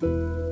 Thank you.